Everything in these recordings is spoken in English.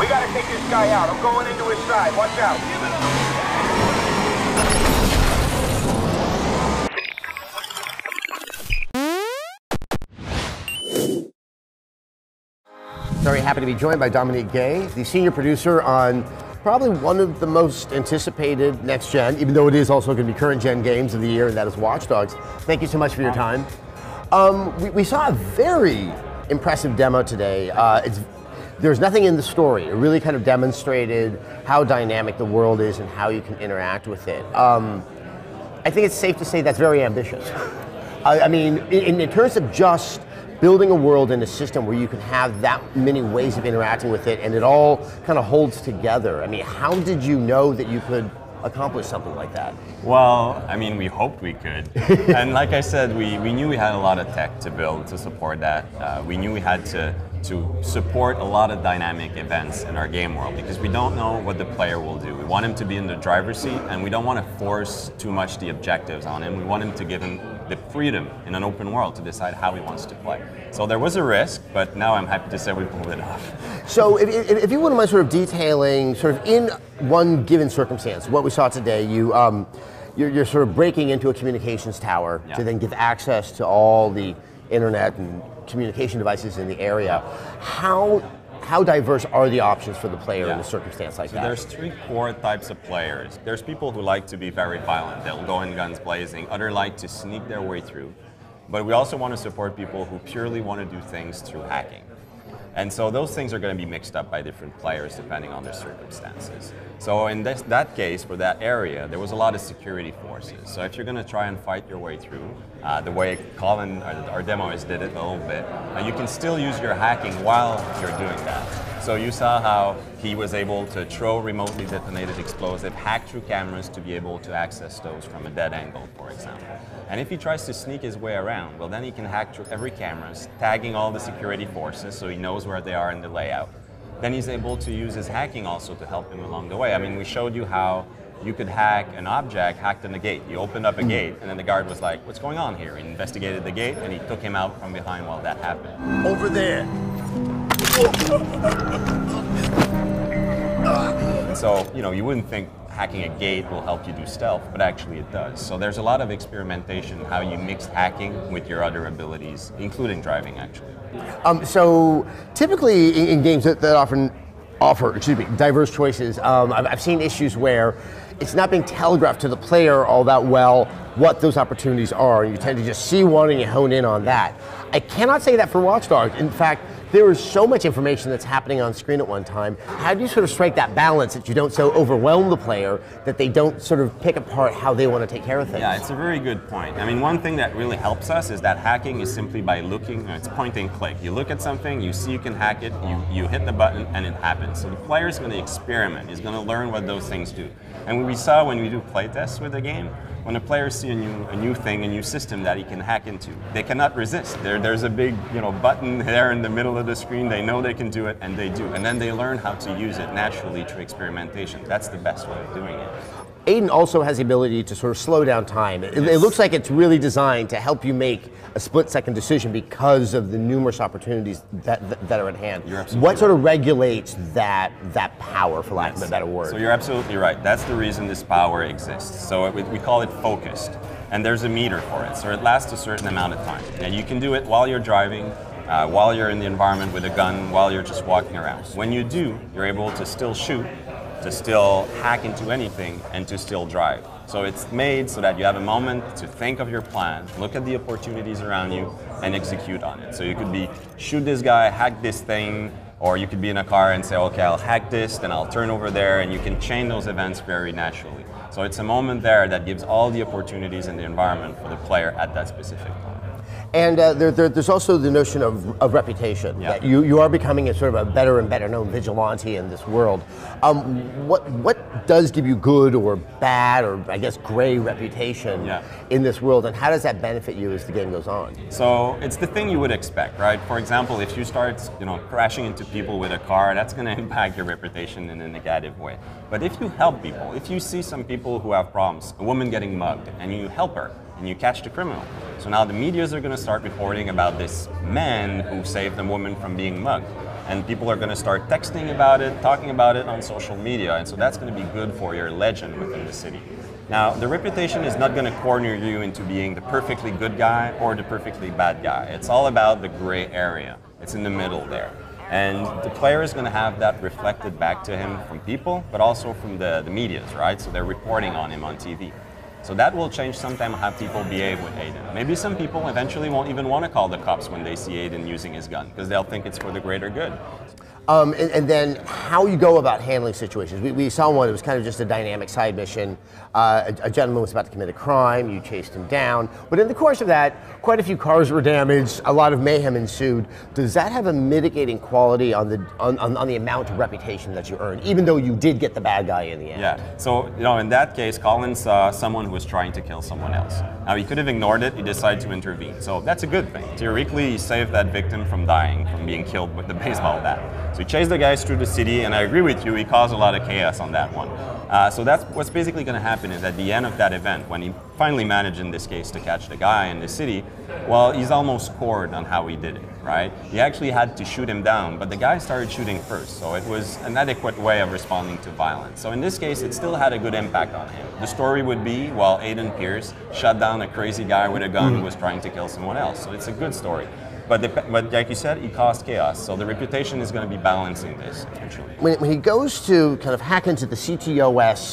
We gotta take this guy out. I'm going into his side. Watch out. Very happy to be joined by Dominic Guay, the senior producer on probably one of the most anticipated next gen, even though it is also going to be current gen games of the year, and that is Watch Dogs. Thank you so much for your time. Um, we, we saw a very impressive demo today. Uh, it's, there's nothing in the story. It really kind of demonstrated how dynamic the world is and how you can interact with it. Um, I think it's safe to say that's very ambitious. I, I mean, in, in terms of just building a world and a system where you can have that many ways of interacting with it and it all kind of holds together. I mean, how did you know that you could accomplish something like that? Well, I mean, we hoped we could. and like I said, we, we knew we had a lot of tech to build to support that. Uh, we knew we had to to support a lot of dynamic events in our game world because we don't know what the player will do. We want him to be in the driver's seat and we don't want to force too much the objectives on him. We want him to give him the freedom in an open world to decide how he wants to play. So there was a risk, but now I'm happy to say we pulled it off. So if, if, if you wouldn't mind sort of detailing, sort of in one given circumstance, what we saw today, you um, you're, you're, sort of breaking into a communications tower yeah. to then give access to all the internet and communication devices in the area. How how diverse are the options for the player yeah. in a circumstance like so that? There's three core types of players. There's people who like to be very violent. They'll go in guns blazing. Other like to sneak their way through. But we also want to support people who purely want to do things through hacking. And so those things are going to be mixed up by different players depending on their circumstances. So in this, that case, for that area, there was a lot of security forces. So if you're going to try and fight your way through, uh, the way Colin, our, our demoist, did it a little bit, uh, you can still use your hacking while you're doing that. So you saw how he was able to throw remotely detonated explosive, hack through cameras to be able to access those from a dead angle, for example. And if he tries to sneak his way around, well then he can hack through every camera, tagging all the security forces so he knows where they are in the layout then he's able to use his hacking also to help him along the way. I mean, we showed you how you could hack an object hacked in a gate. You opened up a gate, and then the guard was like, What's going on here? He investigated the gate, and he took him out from behind while that happened. Over there. So, you know, you wouldn't think hacking a gate will help you do stealth, but actually it does. So there's a lot of experimentation how you mix hacking with your other abilities, including driving, actually. Um, so typically in, in games that, that, often offer, excuse me, diverse choices, um, I've, I've seen issues where it's not being telegraphed to the player all that well what those opportunities are. You tend to just see one and you hone in on that. I cannot say that for Watchdog. In fact, there is so much information that's happening on screen at one time. How do you sort of strike that balance that you don't so overwhelm the player that they don't sort of pick apart how they want to take care of things? Yeah, it's a very good point. I mean, one thing that really helps us is that hacking is simply by looking, it's point and click. You look at something, you see you can hack it, you, you hit the button, and it happens. So the player is going to experiment, he's going to learn what those things do. And we saw when we do playtests with the game, when a player sees a new, a new thing, a new system that he can hack into, they cannot resist. There, there's a big you know, button there in the middle of the screen. They know they can do it, and they do. And then they learn how to use it naturally through experimentation. That's the best way of doing it. Aiden also has the ability to sort of slow down time. It, yes. it, looks like it's really designed to help you make a split second decision because of the numerous opportunities that, that, that are at hand. what right. sort of regulates that that power, for lack yes. of a better word? So you're absolutely right. That's the reason this power exists. So it, we call it focused, and there's a meter for it. So it lasts a certain amount of time, and you can do it while you're driving. Uh, while you're in the environment with a gun, while you're just walking around. When you do, you're able to still shoot to still hack into anything and to still drive. So it's made so that you have a moment to think of your plan, look at the opportunities around you, and execute on it. So you could be shoot this guy, hack this thing, or you could be in a car and say, okay, I'll hack this, then I'll turn over there, and you can chain those events very naturally. So it's a moment there that gives all the opportunities in the environment for the player at that specific time. And uh, there, there, there's also the notion of, of reputation. Yeah. That you, you are becoming a sort of a better and better known vigilante in this world. Um, what, what does give you good or bad or I guess gray reputation yeah. in this world, and how does that benefit you as the game goes on? So it's the thing you would expect, right? For example, if you start you know, crashing into people with a car, that's going to impact your reputation in a negative way. But if you help people, if you see some people who have problems, a woman getting mugged, and you help her, and you catch the criminal. So now the medias are going to start reporting about this man who saved a woman from being mugged. and people are going to start texting about it, talking about it on social media, and so that's going to be good for your legend within the city. Now, the reputation is not going to corner you into being the perfectly good guy or the perfectly bad guy. It's all about the gray area. It's in the middle there. And the player is going to have that reflected back to him from people, but also from the, the medias, right? So they're reporting on him on TV. So that will change sometime how people behave with Aiden. Maybe some people eventually won't even want to call the cops when they see Aiden using his gun because they'll think it's for the greater good. Um, and, and, then how you go about handling situations. We, we, saw one, it was kind of just a dynamic side mission. Uh, a, a, gentleman was about to commit a crime, you chased him down. But in the course of that, quite a few cars were damaged, a lot of mayhem ensued. Does that have a mitigating quality on the, on, on, on the amount of reputation that you earn, even though you did get the bad guy in the end? Yeah, so you know, in that case, Collins saw someone who was trying to kill someone else. Now he could have ignored it, he decided to intervene. So that's a good thing. Theoretically, he saved that victim from dying, from being killed with the baseball bat. So he chased the guys through the city, and I agree with you, he caused a lot of chaos on that one. Uh, so that's what's basically going to happen is at the end of that event, when he finally managed in this case to catch the guy in the city, well, he's almost scored on how he did it, right? He actually had to shoot him down, but the guy started shooting first, so it was an adequate way of responding to violence. So in this case, it still had a good impact on him. The story would be, well, Aiden Pearce shut down a crazy guy with a gun who was trying to kill someone else. So it's a good story. But, the, but like you said, he caused chaos. So the reputation is going to be balancing this eventually. When, when he goes to kind of hack into the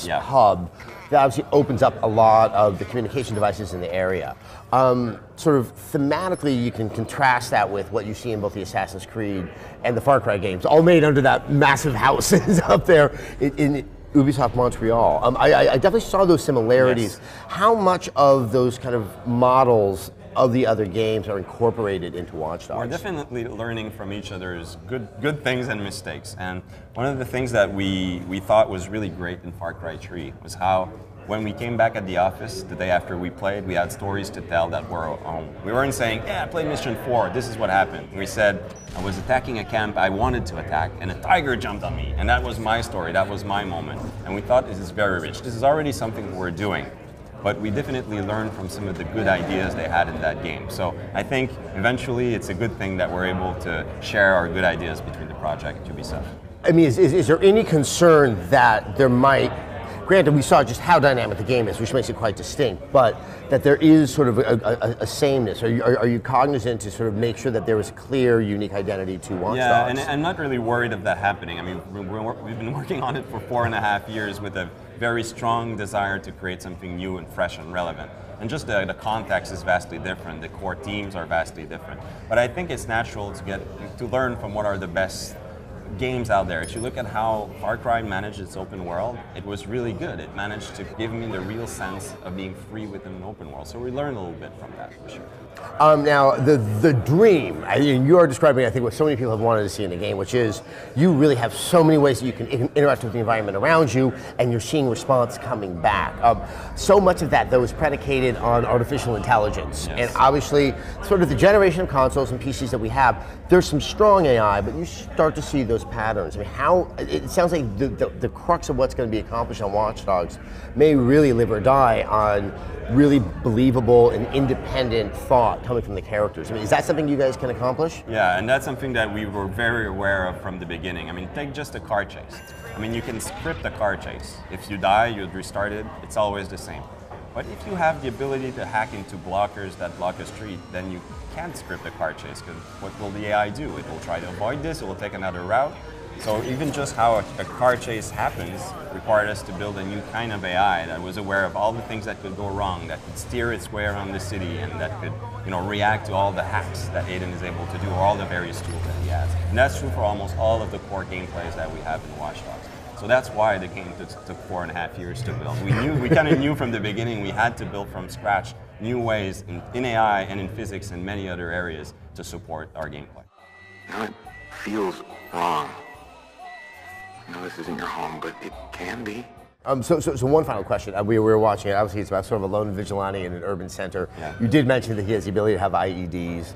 Yeah. hub, that obviously opens up a lot of the communication devices in the area. Um, sort of thematically, you can contrast that with what you see in both the Assassin's Creed and the Far Cry games, all made under that massive house up there in, in Ubisoft Montreal. Um, I, I, definitely saw those similarities. Yes. How much of those kind of models of the other games are incorporated into Watch Dogs? We're definitely learning from each other's good good things and mistakes. And one of the things that we, we thought was really great in Far Cry 3 was how when we came back at the office the day after we played, we had stories to tell that were home. We weren't saying, yeah, I played mission four, this is what happened. We said, I was attacking a camp I wanted to attack, and a tiger jumped on me. And that was my story, that was my moment. And we thought this is very rich. This is already something we're doing but we definitely learned from some of the good ideas they had in that game. So I think eventually it's a good thing that we're able to share our good ideas between the project and Ubisoft. I mean, is, is, is there any concern that there might granted, we saw just how dynamic the game is, which makes it quite distinct, but that there is sort of a, a, a sameness. Are you, are, are, you cognizant to sort of make sure that there is a clear, unique identity to Watch Yeah, and I'm not really worried of that happening. I mean, we've been working on it for four and a half years with a very strong desire to create something new and fresh and relevant. And just the, the context is vastly different. The core teams are vastly different. But I think it's natural to get to learn from what are the best games out there. If you look at how Far Cry managed its open world, it was really good. It managed to give me the real sense of being free within an open world. So we learned a little bit from that for sure. Um, now, the the dream, I mean, you are describing, I think, what so many people have wanted to see in the game, which is you really have so many ways that you can interact with the environment around you, and you're seeing response coming back. Um, so much of that, though, is predicated on artificial intelligence. Yes. And obviously, sort of the generation of consoles and PCs that we have, there's some strong AI, but you start to see those patterns. I mean, how, it sounds like the, the, the crux of what's going to be accomplished on Watch Dogs may really live or die on really believable and independent thought coming from the characters. I mean, is that something you guys can accomplish? Yeah, and that's something that we were very aware of from the beginning. I mean, take just a car chase. I mean, you can script a car chase. If you die, you'd restart it. It's always the same. But if you have the ability to hack into blockers that block a street, then you can't script a car chase because what will the AI do? It will try to avoid this, it will take another route, so even just how a, a, car chase happens required us to build a new kind of AI that was aware of all the things that could go wrong, that could steer its way around the city, and that could, you know, react to all the hacks that Aiden is able to do, or all the various tools that he has. And that's true for almost all of the core gameplays that we have in Watch Dogs. So that's why the game took, took four and a half years to build. We knew, we kind of knew from the beginning we had to build from scratch new ways in, in AI and in physics and many other areas to support our gameplay. Now it feels wrong I know this isn't your home, but it can be. Um, so, so, so, one final question. Uh, we, we, were watching it. Obviously, it's about sort of a lone vigilante in an urban center. Yeah. You did mention that he has the ability to have IEDs.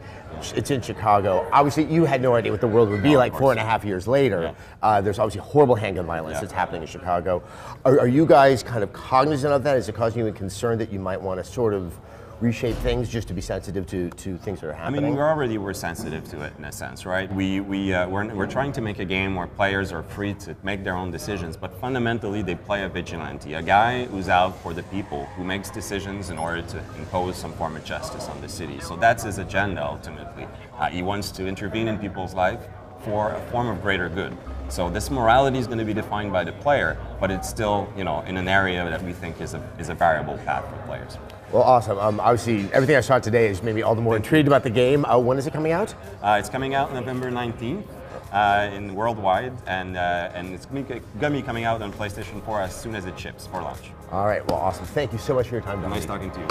It's in Chicago. Obviously, you had no idea what the world would be no, like four and a half years later. Yeah. Uh, there's obviously horrible handgun violence that's happening in Chicago. Are, are, you guys kind of cognizant of that? Is it causing you a concern that you might want to sort of reshape things just to be sensitive to, to things that are happening? I mean, we already were sensitive to it in a sense, right? We, we, uh, we're, we're trying to make a game where players are free to make their own decisions, but fundamentally they play a vigilante, a guy who's out for the people, who makes decisions in order to impose some form of justice on the city. So that's his agenda ultimately. Uh, he wants to intervene in people's life for a form of greater good. So this morality is going to be defined by the player, but it's still, you know, in an area that we think is a, is a variable path for players. Well, awesome. Um, obviously, everything I saw today is maybe all the more intrigued about the game. Uh, when is it coming out? Uh, it's coming out November 19th uh, in worldwide, and uh, and it's going to be coming out on PlayStation 4 as soon as it ships for launch. All right, well, awesome. Thank you so much for your time, Nice talking to you.